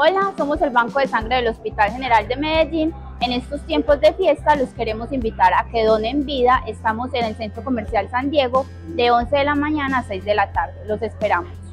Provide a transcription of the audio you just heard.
Hola, somos el Banco de Sangre del Hospital General de Medellín. En estos tiempos de fiesta los queremos invitar a que donen vida. Estamos en el Centro Comercial San Diego de 11 de la mañana a 6 de la tarde. Los esperamos.